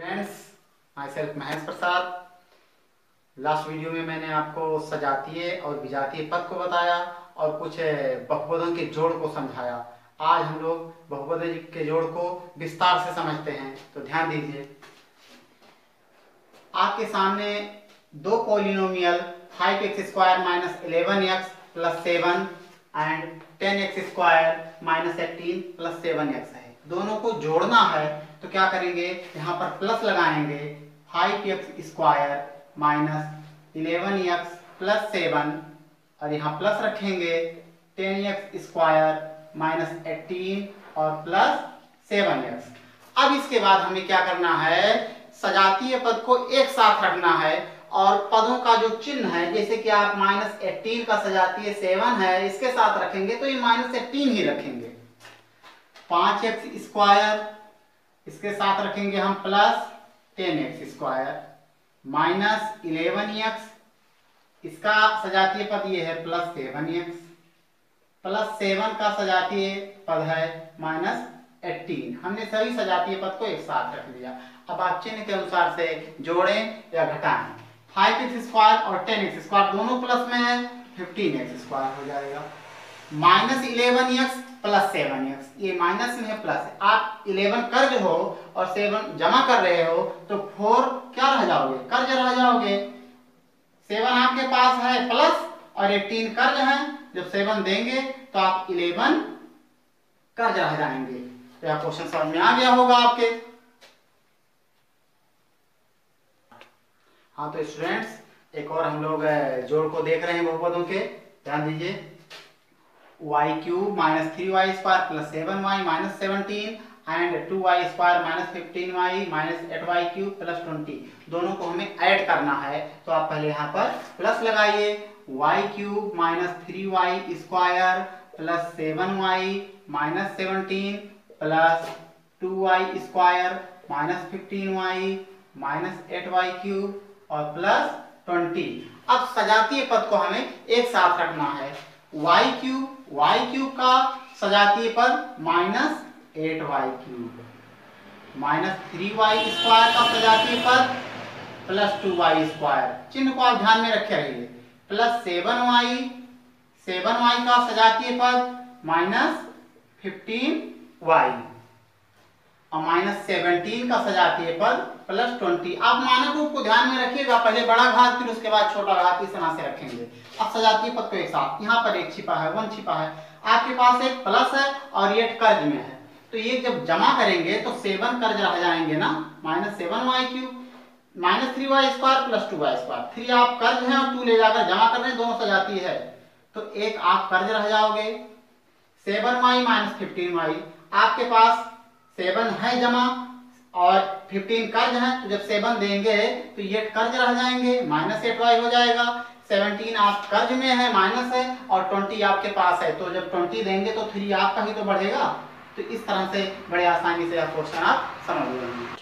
Friends myself Mahesh Prasad. Last video में मैंने आपको सजातीय और विजातीय पद को बताया और कुछ बहुपदों के जोड़ को समझाया। आज हम लोग बहुपद के जोड़ को विस्तार से समझते हैं तो ध्यान दीजिए। आपके सामने दो polynomial five x square minus eleven x plus seven and ten x square minus eighteen plus seven x है। दोनों को जोड़ना है तो क्या करेंगे? यहाँ पर प्लस लगाएँगे five x square minus eleven x plus seven और यहाँ प्लस रखेंगे ten x square minus eighteen और प्लस सेवन एक्स अब इसके बाद हमें क्या करना है? सजातीय पद को एक साथ रखना है, और पदों का जो चिन्ह है, जैसे कि आप माइनस एटीन का सजातीय सेवन है, इसके साथ रखेंगे तो ये माइनस एटीन ही रखेंगे. पाँच एक्स स्क्वायर इसके साथ रखेंगे हम plus ten x square minus eleven x इसका सजातीय पद ये है plus seven x plus seven का सजातीय पद है माइनस एटीन हमने सभी सजातीय पद को एक साथ रख दिया अब आप चिन्ह के अनुसार से जोड़ें या घटाएँ। फाइव एक्स स्क्वायर और टेन एक्स स्क्वायर दोनों प्लस में है फिफ्टीन एक्स स्क्वायर हो जाएगा। Minus eleven x plus seven x ये माइनस में है प्लस आप इलेवन कर्ज हो और सेवन जमा कर रहे हो तो फोर क्या रह जाओगे? कर्ज रह जाओगे। सेवन आपके पास है प्लस और एटीन कर्ज है। जब सेवन देंगे तो आप इलेवन कर्ज रह जाएँगे। तो यह क्वेश्चन समझ में आ गया होगा आपके। हाँ तो स्टूडेंट्स एक और हम लोग जोड़ को देख रहे हैं बहुपदों के। ध्यान दीजिए। Y cube minus three y square plus seven y minus seventeen and two y square minus fifteen y minus eight y cube plus twenty दोनों को हमें ऐड करना है। तो आप पहले यहाँ पर प्लस लगाइए। Y cube minus three y square plus seven y minus seventeen plus two y square minus fifteen y minus eight y cube और प्लस ट्वेंटी अब सजातीय पद को हमें एक साथ रखना है। वाई क्यूब वाई क्यूब का सजातीय पद minus eight y cube minus three y square का सजातीय पद प्लस टू वाई स्क्वायर चिन्ह को आप ध्यान में रखे रहिए। Plus seven y seven y का सजातीय पद माइनस फिफ्टीन वाई और माइनस सेवनटीन का सजातीय पद प्लस ट्वेंटी आप मानक रूप को ध्यान में रखिएगा। पहले बड़ा घात, फिर उसके बाद छोटा घात, इस तरह से रखेंगे। अब सजातीय पद को एक साथ। यहाँ पर एक छिपा है, वन छिपा है। आपके पास एक प्लस है और ये कर्ज में है। तो ये जब जमा करेंगे तो सेवन कर्ज रह जाएँगे ना? Minus seven y cube, minus three y square plus two y square. Three आप कर्ज है और टू ले जाकर जमा कर रहे हैं, दोनों सजाती है। तो एक आप कर्ज रह जाओगे। Seven y minus fifteen y. आपके पास सेवन है जमा और फिफ्टीन कर्ज है तो जब सेवन देंगे तो ये कर्ज रह जाएँगे। माइनस एट वाई हो जाएगा। सेवनटीन आप कर्ज में है, माइनस है और ट्वेंटी आपके पास है। तो जब ट्वेंटी देंगे तो थ्री आपका ही तो बढ़ेगा। तो इस तरह से बड़े आसानी से आप क्वेश्चन आप समझ लेंगे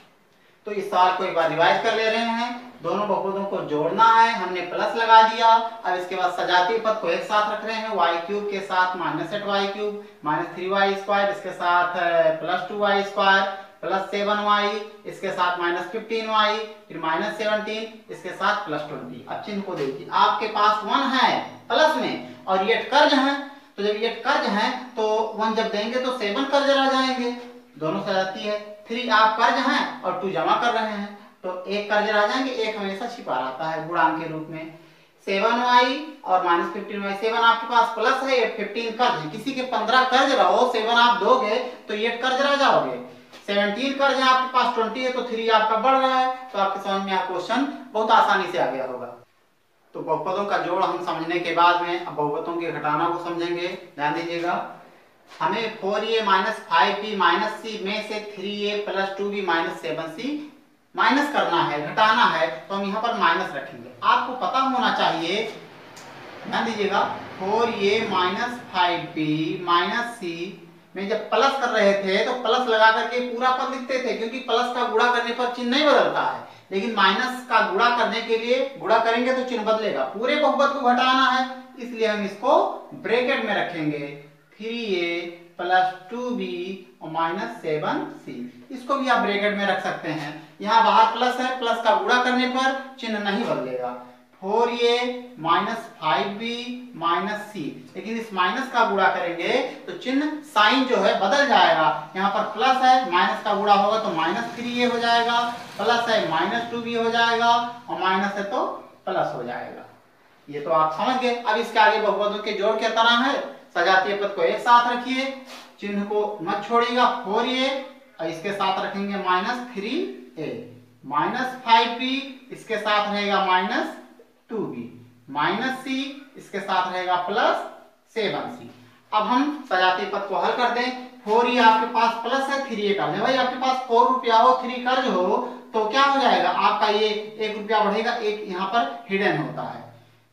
तो इस सवाल को एक बार रिवाइज कर ले रहे हैं। दोनों बहुपदों को जोड़ना है। हमने प्लस लगा दिया। अब इसके बाद सजातीय पद को एक साथ रख रहे हैं। वाई क्यूब के साथ minus eight y cube minus three y square इसके साथ plus two y square plus seven y इसके साथ माइनस फिफ्टीन वाई फिर माइनस सेवनटीन, इसके साथ प्लस ट्वेंटी। अब चिन्ह को देखिए, आपके पास वन है, प्लस में, और ये कर्ज है। तो जब ये कर्ज है तो वन जब देंगे तो सेवन कर्ज रह जाएँगे। दोनों सजाती है, थ्री आप कर्ज हैं और टू जमा कर रहे हैं। तो एक कर्ज रह जाएँगे, एक हमेशा छिपा रहता है गुणांक के रूप में। सेवन वाई और माइनस फिफ्टीन वाई सेवन आपके पास प्लस है एट फिफ्टीन कर्ज किसी के पंद्रह कर्ज रहो, सेवन आप दोगे तो एट कर्ज रह जाओगे। सेवनटीन कर्ज है आपके पास ट्वेंटी है तो थ्री आपका बढ़ रहा है तो आपके समझ में क्वेश्चन बहुत आसानी से आ गया होगा। तो बहुपदों का जोड़ हम समझने के बाद में अब बहुपदों के घटाना को समझेंगे, ध्यान दीजिएगा। हमें four a minus five b minus c में से three a plus two b minus seven c minus करना है, घटाना है तो हम यहाँ पर माइनस रखेंगे। आपको पता होना चाहिए, ध्यान दीजिएगा four a minus five b minus c में जब प्लस कर रहे थे तो प्लस लगा करके पूरा पद लिखते थे, क्योंकि प्लस का गुणा करने पर चिन्ह नहीं बदलता है। लेकिन माइनस का गुणा करने के लिए गुणा करेंगे तो चिन्ह बदलेगा। पूरे बहुपद को घटाना है, इसलिए हम इसको ब्रेकेट में रखेंगे। Three a plus two b और माइनस सेवन सी इसको भी आप ब्रेकेट में रख सकते हैं। यहाँ बाहर प्लस है प्लस का गुणा करने पर चिन्ह नहीं बदलेगा। Four a minus five b minus c. लेकिन इस माइनस का गुणा करेंगे तो चिन्ह साइन जो है बदल जाएगा। यहाँ पर प्लस है, माइनस का गुणा होगा तो माइनस थ्री ए हो जाएगा, प्लस है, माइनस टू बी हो जाएगा और माइनस है तो प्लस हो जाएगा। ये तो आप समझ गए। अब इसके आगे बहुपदों के जोड़ के तरह है। सजातीय पद को एक साथ रखिए। चिन्ह को मत छोड़िएगा। फोर ए और इसके साथ रखेंगे minus three a. Minus five b, इसके साथ रहेगा minus two b minus c, इसके साथ रहेगा प्लस सेवन सी। अब हम सजातीय पद को हल कर दें। फोर ई आपके पास प्लस है, थ्री ए कर्ज भाई, आपके पास फोर रुपया हो, थ्री कर्ज हो तो क्या हो जाएगा? आपका ये एक रुपया बढ़ेगा, एक यहाँ पर हिडन होता है।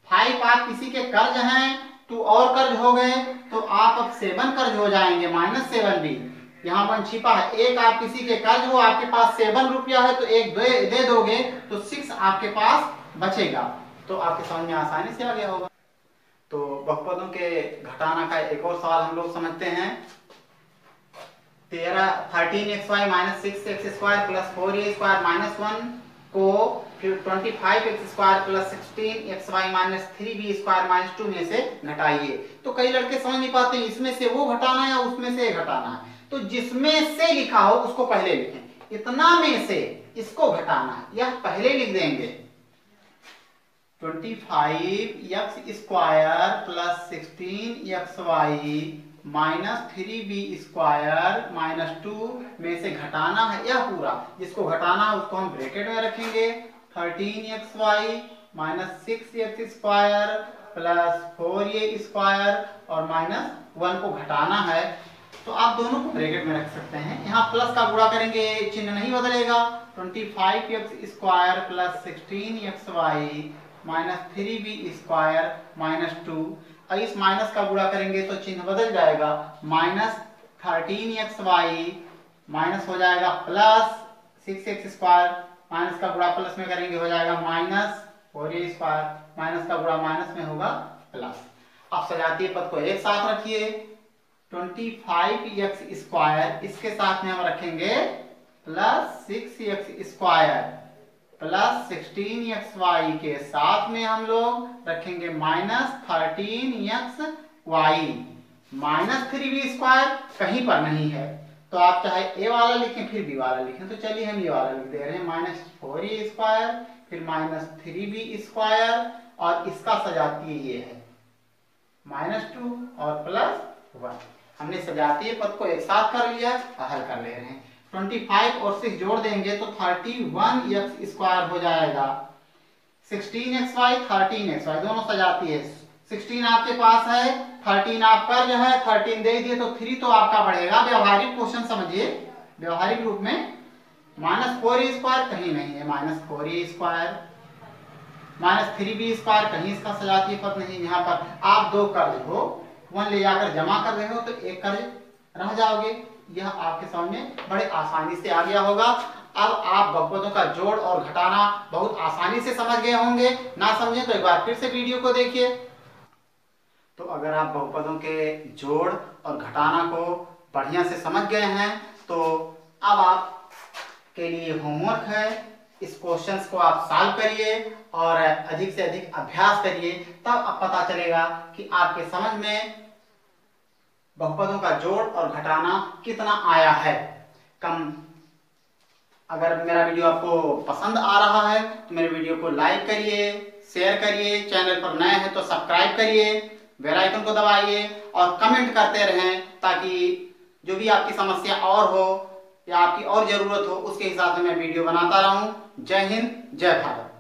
फाइव आप किसी के कर्ज हैं टू और कर्ज हो गए तो आप अब सेवन कर्ज हो जाएँगे माइनस सेवन बी यहाँ पर छिपा है, एक आप किसी के कर्ज हो, आपके पास सेवन रुपया है तो एक दे दोगे तो सिक्स आपके पास बचेगा। तो आपके समझ में आसानी से आ गया होगा। तो बहुपदों के घटाना का एक और सवाल हम लोग समझते हैं। तेरह thirteen x y minus six x square plus four a square minus one को twenty five x square plus sixteen x y minus three b square minus two में से घटाइए। तो कई लड़के समझ नहीं पाते हैं, इसमें से वो घटाना है उसमें से घटाना है। तो जिसमें से लिखा हो, उसको पहले लिखें। इतना में से इसको घटाना यह पहले लिख देंगे। Twenty five x square plus sixteen x y minus three b square minus two में से घटाना है यह पूरा। जिसको घटाना है उसको हम ब्रैकेट में रखेंगे। Thirteen x y minus six x square plus four a square और माइनस वन को घटाना है। तो आप दोनों को ब्रैकेट में रख सकते हैं। यहाँ प्लस का गुणा करेंगे, चिन्ह नहीं बदलेगा। Twenty five x square plus sixteen x y minus three b square minus two. और इस माइनस का गुणा करेंगे तो चिन्ह बदल जाएगा। Minus thirteen x y minus हो जाएगा plus six x square. Minus का गुणा प्लस में करेंगे, हो जाएगा minus four a square. Minus का गुणा माइनस में होगा प्लस। अब सजातीय पद को एक साथ रखिए। ट्वेंटी फाइव एक्स स्क्वायर, इसके साथ में हम रखेंगे plus six x square. Plus sixteen x y के साथ में हम लोग रखेंगे minus thirteen x y. Minus three b square कहीं पर नहीं है। तो आप चाहे ए वाला लिखें, फिर बी वाला लिखें। तो चलिए हम ये वाला लिख दे रहे हैं। माइनस फोर ए स्क्वायर, फिर माइनस थ्री बी स्क्वायर, और इसका सजातीय ये है। माइनस टू और प्लस वन। हमने सजातीय पद को एक साथ कर लिया हल कर ले रहे हैं। 25 और 6 जोड़ देंगे तो 31 एक्स स्क्वायर हो जाएगा। 16 x y thirteen x y दोनों सजाती है। 16 आपके पास है 13 आप कर जो है 13 दे दिए तो 3 तो आपका बढ़ेगा। व्यवहारिक क्वेश्चन समझिए। व्यवहारिक रूप में माइनस फोर स्क्वायर कहीं नहीं है। Minus four square minus three b square कहीं इसका सजातीय पद नहीं यहाँ पर आप दो कर्ज हो वन ले जाकर जमा कर रहे हो तो एक कर्ज रह जाओगे। यह आपके सामने बड़े आसानी से आ गया होगा। अब आप बहुपदों का जोड़ और घटाना बहुत आसानी से समझ गए होंगे। ना समझे तो एक बार फिर से वीडियो को देखिए। तो अगर आप बहुपदों के जोड़ और घटाना को बढ़िया से समझ गए हैं तो अब आप के लिए होमवर्क है। इस क्वेश्चन को आप सॉल्व करिए और अधिक से अधिक अभ्यास करिए। तब अब पता चलेगा कि आपके समझ में बहुपदों का जोड़ और घटाना कितना आया है? कम। अगर मेरा वीडियो आपको पसंद आ रहा है तो मेरे वीडियो को लाइक करिए, शेयर करिए, चैनल पर नए हैं तो सब्सक्राइब करिए, बेल आइकन को दबाइए और कमेंट करते रहें ताकि जो भी आपकी समस्या और हो या आपकी और ज़रूरत हो, उसके हिसाब से मैं वीडियो बनाता रहूँ। जय हिंद, जय भारत।